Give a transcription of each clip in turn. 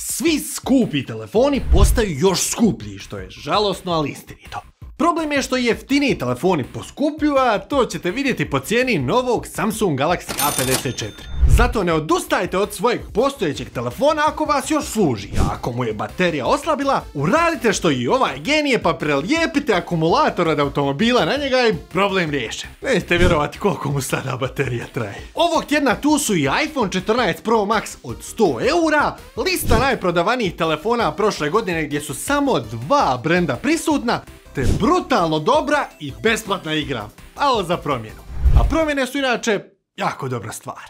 Svi skupi telefoni postaju još skuplji, što je žalosno, ali istinito. Problem je što jeftiniji telefoni poskupljuju, a to ćete vidjeti po cijeni novog Samsung Galaxy A54. Zato ne odustajte od svojeg postojećeg telefona ako vas još služi, a ako mu je baterija oslabila, uradite što i ovaj genije pa prelijepite akumulator od automobila na njega i problem riješen. Nećete vjerovati koliko mu sada baterija traje. Ovog tjedna tu su i iPhone 14 Pro Max od 100 eura, lista najprodavanijih telefona prošle godine gdje su samo dva brenda prisutna, te brutalno dobra i besplatna igra, ali za promjenu. A promjene su inače jako dobra stvar.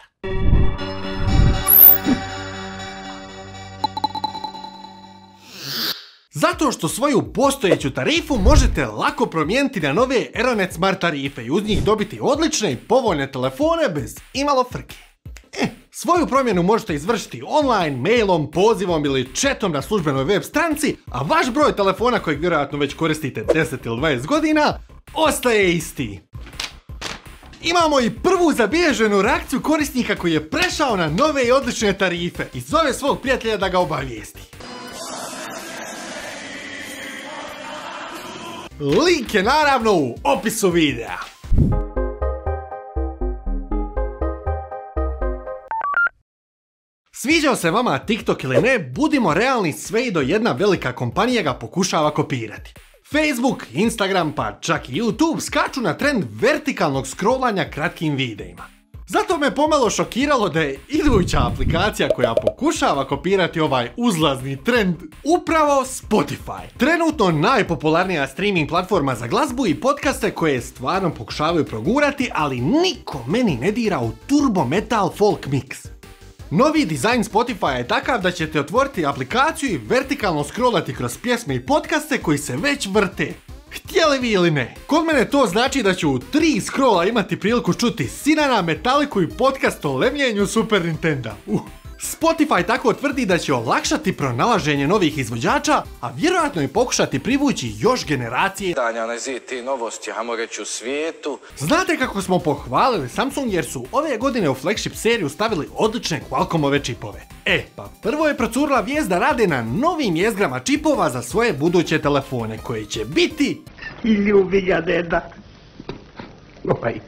Zato što svoju postojeću tarifu možete lako promijeniti na nove Aeronet Smart tarife i uz njih dobiti odlične i povoljne telefone bez imalo frke. E, svoju promjenu možete izvršiti online, mailom, pozivom ili chatom na službenoj web stranci, a vaš broj telefona kojeg vjerojatno već koristite 10 ili 20 godina ostaje isti. Imamo i prvu zabilježenu reakciju korisnika koji je prešao na nove i odlične tarife i zove svog prijatelja da ga obavijesti. Link je naravno u opisu videa. Sviđao se vama TikTok ili ne, budimo realni sve i do jedna velika kompanija ga pokušava kopirati. Facebook, Instagram pa čak i YouTube skaču na trend vertikalnog scrollanja kratkim videima. Zato me pomalo šokiralo da je iduća aplikacija koja pokušava kopirati ovaj uzlazni trend upravo Spotify. Trenutno najpopularnija streaming platforma za glazbu i podcaste koje stvarno pokušavaju progurati, ali niko meni ne dira u turbo metal folk mix. Novi dizajn Spotify je takav da ćete otvoriti aplikaciju i vertikalno scrollati kroz pjesme i podcaste koji se već vrte. Htjeli vi ili ne? Kod mene to znači da ću u tri scrolla imati priliku čuti Sinana, Metaliku i podcast o lemljenju Super Nintendo. Uh. Spotify tako tvrdi da će olakšati pronalaženje novih izvođača, a vjerojatno i pokušati privući još generacije danja ti novosti, hajmo reći u svijetu. Znate kako smo pohvalili Samsung jer su ove godine u flagship seriju stavili odlične Qualcommove čipove. E, pa prvo je procurla vijest da rade na novim jezgrama čipova za svoje buduće telefone koji će biti... Ljubi ga deda. Ovaj,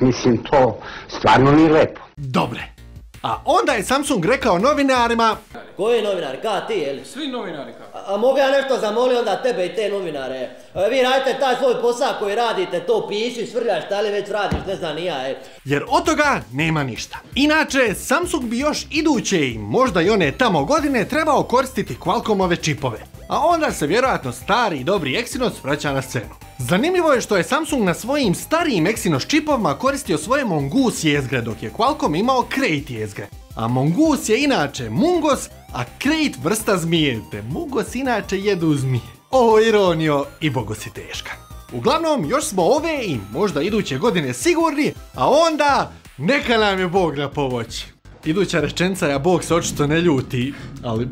mislim to stvarno nije lepo. Dobre, a onda je Samsung rekao novinarima... Koji novinari? Ka ti, jel? Svi novinari ka. A, mogu ja nešto zamoliti onda tebe i te novinare? E, vi radite taj svoj posao koji radite, to piši, svrljaš, šta li već radiš, ne znam ni ja, e. Jer od toga nema ništa. Inače, Samsung bi još iduće i možda i one tamo godine trebao koristiti Qualcommove čipove. A onda se vjerojatno stari i dobri Exynos vraća na scenu. Zanimljivo je što je Samsung na svojim starijim Exynos čipovima koristio svoje Mongoose jezgre dok je Qualcomm imao Crate jezgre. A Mongoose je inače Mungos, a Crate vrsta zmije, te Mungos inače jedu zmije. O ironio i bogo si teška. Uglavnom, još smo ove i možda iduće godine sigurni, a onda neka nam je Bog na pomoć. Iduća rečenca ja Bog se očito ne ljuti, ali...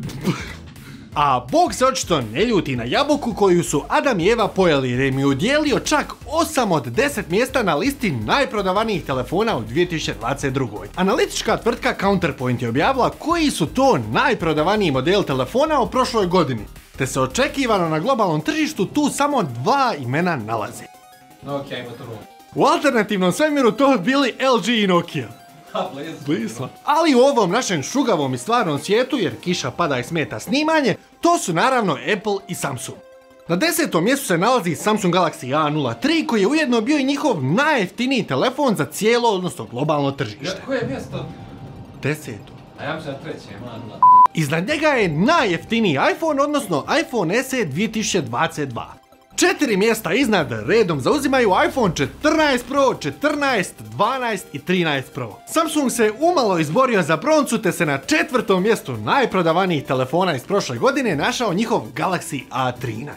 A Bog se očito ne ljuti na jabuku koju su Adam i Eva pojeli jer im je udjelio čak 8 od 10 mjesta na listi najprodavanijih telefona u 2022. Analitička tvrtka Counterpoint je objavila koji su to najprodavaniji model telefona u prošloj godini. Te se očekivano na globalnom tržištu tu samo dva imena nalaze. U alternativnom svemiru to bili LG i Nokia. Ali u ovom našem šugavom i stvarnom svijetu, jer kiša pada i smeta snimanje, to su naravno Apple i Samsung. Na desetom mjestu se nalazi Samsung Galaxy A03 koji je ujedno bio i njihov najjeftiniji telefon za cijelo, odnosno globalno tržište. koje je mjesto? Deseto. A ja mislim treće, A03. Iznad njega je najjeftiniji iPhone, odnosno iPhone SE 2022. Četiri mjesta iznad redom zauzimaju iPhone 14 Pro, 14, 12 i 13 Pro. Samsung se umalo izborio za broncu te se na četvrtom mjestu najprodavanijih telefona iz prošle godine našao njihov Galaxy A13.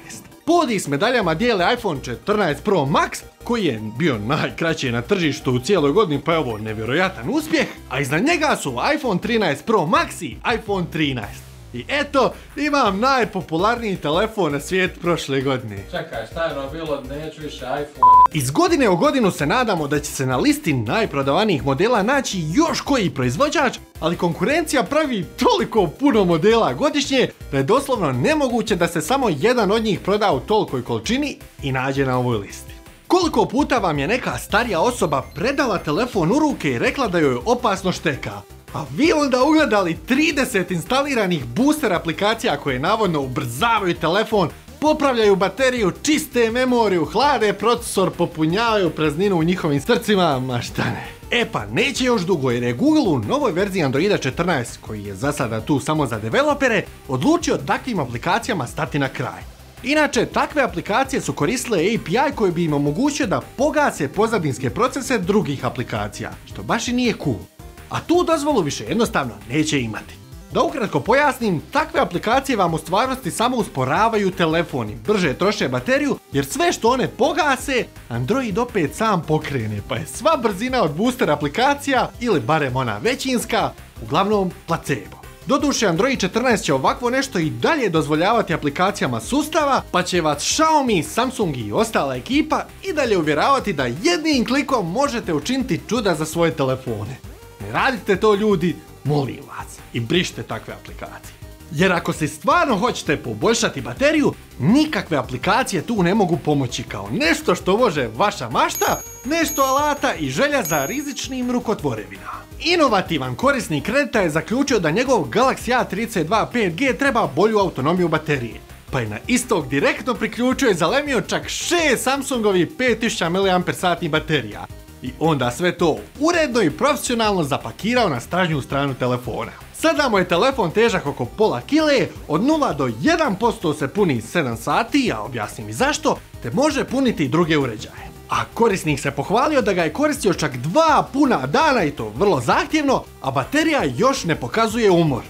Podi s medaljama dijele iPhone 14 Pro Max, koji je bio najkraći na tržištu u cijeloj godini, pa je ovo nevjerojatan uspjeh, a iznad njega su iPhone 13 Pro Max i iPhone 13. I eto, imam najpopularniji telefon na svijetu prošle godine. Čekaj, šta je bilo, neću više iPhone. Iz godine u godinu se nadamo da će se na listi najprodavanijih modela naći još koji proizvođač, ali konkurencija pravi toliko puno modela godišnje da je doslovno nemoguće da se samo jedan od njih proda u tolikoj količini i nađe na ovoj listi. Koliko puta vam je neka starija osoba predala telefon u ruke i rekla da joj opasno šteka? A vi onda ugledali 30 instaliranih booster aplikacija koje navodno ubrzavaju telefon, popravljaju bateriju, čiste memoriju, hlade procesor, popunjavaju prazninu u njihovim srcima, ma šta ne. E pa neće još dugo jer je Google u novoj verziji Androida 14, koji je za sada tu samo za developere, odlučio takvim aplikacijama stati na kraj. Inače, takve aplikacije su koristile API koji bi im omogućio da pogase pozadinske procese drugih aplikacija, što baš i nije cool. A tu dozvolu više jednostavno neće imati. Da ukratko pojasnim, takve aplikacije vam u stvarnosti samo usporavaju telefoni, brže troše bateriju, jer sve što one pogase, Android opet sam pokrene, pa je sva brzina od booster aplikacija, ili barem ona većinska, uglavnom placebo. Doduše Android 14 će ovakvo nešto i dalje dozvoljavati aplikacijama sustava, pa će vas Xiaomi, Samsung i ostala ekipa i dalje uvjeravati da jednim klikom možete učiniti čuda za svoje telefone. Ne radite to ljudi, molim vas, i brište takve aplikacije. Jer ako se stvarno hoćete poboljšati bateriju, nikakve aplikacije tu ne mogu pomoći kao nešto što može vaša mašta, nešto alata i želja za rizičnim rukotvorevima. Inovativan korisnik Reddita je zaključio da njegov Galaxy A32 5G treba bolju autonomiju baterije. Pa je na istog direktno priključio i zalemio čak 6 Samsungovi 5000 mAh baterija. I onda sve to uredno i profesionalno zapakirao na stražnju stranu telefona. Sada mu je telefon težak oko pola kile, od 0 do 1% se puni 7 sati, a objasnim i zašto, te može puniti i druge uređaje. A korisnik se pohvalio da ga je koristio čak dva puna dana i to vrlo zahtjevno, a baterija još ne pokazuje umor.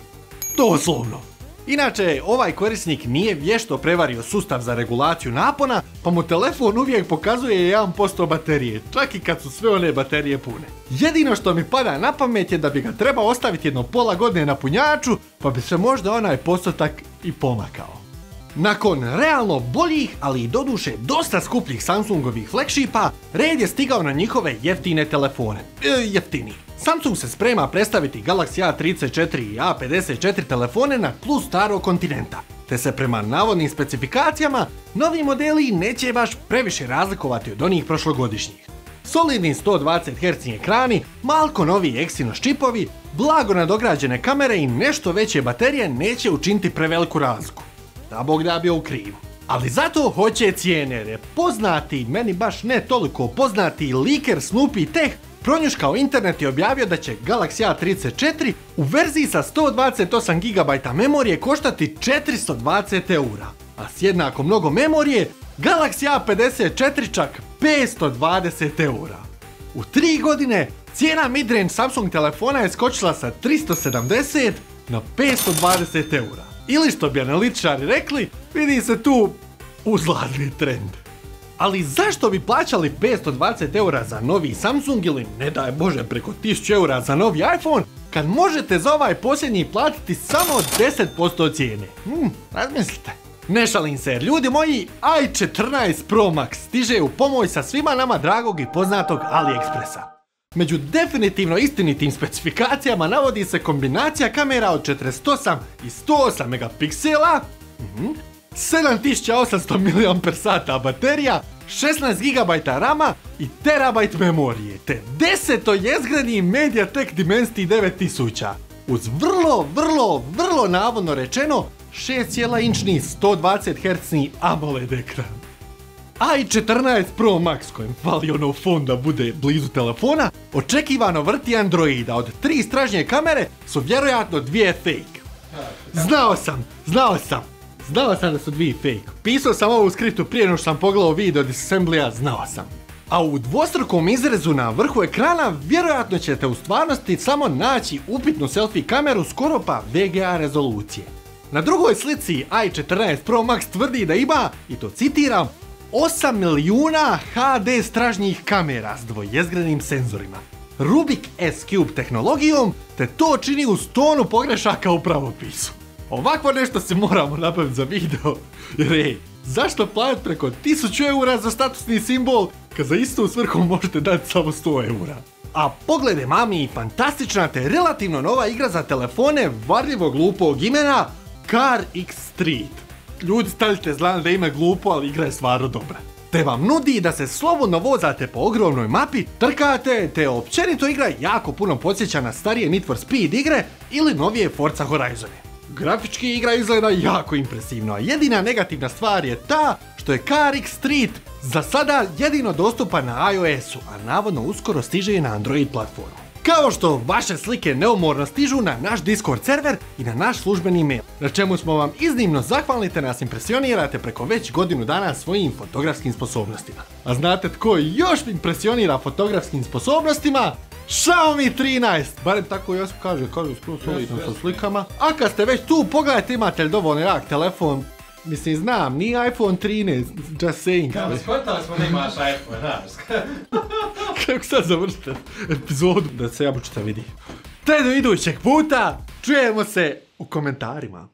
Doslovno. Inače, ovaj korisnik nije vješto prevario sustav za regulaciju napona, pa mu telefon uvijek pokazuje 1% baterije, čak i kad su sve one baterije pune. Jedino što mi pada na pamet je da bi ga trebao ostaviti jedno pola godine na punjaču, pa bi se možda onaj postotak i pomakao. Nakon realno boljih, ali i doduše dosta skupljih Samsungovih flagshipa, red je stigao na njihove jeftine telefone. E, jeftini. Samsung se sprema predstaviti Galaxy A34 i A54 telefone na plus starog kontinenta, te se prema navodnim specifikacijama novi modeli neće baš previše razlikovati od onih prošlogodišnjih. Solidni 120 Hz ekrani, malko novi Exynos čipovi, blago nadograđene kamere i nešto veće baterije neće učiniti preveliku razliku da Bog da bio u krivu. Ali zato hoće cijene jer je poznati, meni baš ne toliko poznati liker Snoopy Tech pronjuškao internet i objavio da će Galaxy A34 u verziji sa 128 GB memorije koštati 420 eura, a s jednako mnogo memorije Galaxy A54 čak 520 eura. U 3 godine cijena midrange Samsung telefona je skočila sa 370 na 520 eura. Ili što bi analitičari rekli, vidi se tu uzlazni trend. Ali zašto bi plaćali 520 eura za novi Samsung ili ne daj bože preko 1000 eura za novi iPhone kad možete za ovaj posljednji platiti samo 10% cijene? Hmm, razmislite. Ne šalim se jer ljudi moji, i14 Pro Max stiže u pomoć sa svima nama dragog i poznatog AliExpressa. Među definitivno istinitim specifikacijama navodi se kombinacija kamera od 48 i 108 megapiksela, 7800 mAh baterija, 16 GB rama i terabajt memorije, te 10 jezgreni MediaTek Dimensity 9000, uz vrlo, vrlo, vrlo navodno rečeno 6,inčni 120 Hz AMOLED ekran i14 Pro Max kojem fali ono fon da bude blizu telefona, očekivano vrti Androida od tri istražnje kamere su vjerojatno dvije fake. Znao sam, znao sam, znao sam da su dvije fake. Pisao sam ovo u skriptu prije no što sam pogledao video disassemblija, znao sam. A u dvostrukom izrezu na vrhu ekrana vjerojatno ćete u stvarnosti samo naći upitnu selfie kameru skoro pa VGA rezolucije. Na drugoj slici i14 Pro Max tvrdi da ima, i to citiram, 8 milijuna HD stražnjih kamera s dvojezgrenim senzorima, Rubik S-Cube tehnologijom, te to čini uz tonu pogrešaka u pravopisu. Ovako nešto se moramo napraviti za video. Jer ej, zašto platit preko 1000 eura za statusni simbol, kad za istu svrhu možete dati samo 100 eura? A pogledaj mami, fantastična te relativno nova igra za telefone varljivo glupog imena Car X Street. Ljudi stavite znam da ime glupo, ali igra je stvarno dobra. Te vam nudi da se slobodno vozate po ogromnoj mapi, trkate, te općenito igra jako puno podsjeća na starije Need for Speed igre ili novije Forza Horizone. Grafički igra izgleda jako impresivno, a jedina negativna stvar je ta što je Car X Street za sada jedino dostupan na iOS-u, a navodno uskoro stiže i na Android platformu. Kao što vaše slike neumorno stižu na naš Discord server i na naš službeni mail, na čemu smo vam iznimno zahvalni te nas impresionirate preko već godinu dana svojim fotografskim sposobnostima. A znate tko još impresionira fotografskim sposobnostima? Xiaomi 13, barem tako Josip kaže, kaže skroz solidno sa slikama. A kad ste već tu, pogledajte imate li dovoljno jak telefon, Mislim, znam, nije iPhone 13, just saying. Kao, skontali smo da imaš iPhone, znaš. Kako sad završite epizodu da se jabučica vidi. Te do idućeg puta, čujemo se u komentarima.